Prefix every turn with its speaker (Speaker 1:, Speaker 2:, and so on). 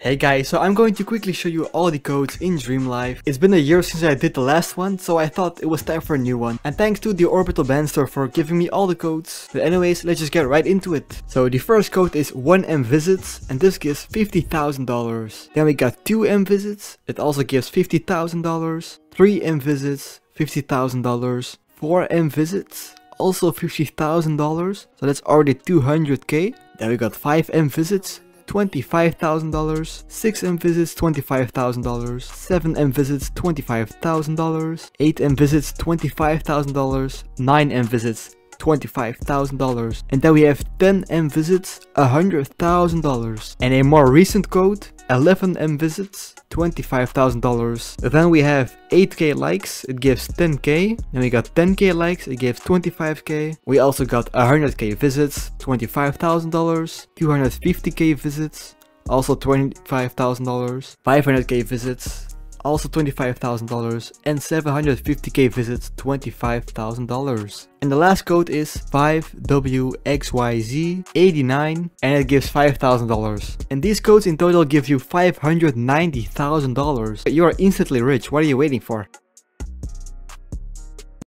Speaker 1: Hey guys, so I'm going to quickly show you all the codes in Dream Life. It's been a year since I did the last one, so I thought it was time for a new one. And thanks to the Orbital Band Store for giving me all the codes. But anyways, let's just get right into it. So the first code is 1M Visits, and this gives $50,000. Then we got 2M Visits, it also gives $50,000. 3M Visits, $50,000. 4M Visits, also $50,000. So that's already 200k. Then we got 5M Visits, $25,000, 6M visits $25,000, 7M visits $25,000, 8M visits $25,000, 9M visits $25,000 and then we have 10M visits $100,000 and a more recent code 11M visits $25,000 then we have 8k likes it gives 10k then we got 10k likes it gives 25k we also got 100k visits $25,000 250k visits also $25,000 500k visits also $25,000 and 750k visits $25,000. And the last code is 5WXYZ89 and it gives $5,000. And these codes in total give you $590,000. You are instantly rich, what are you waiting for?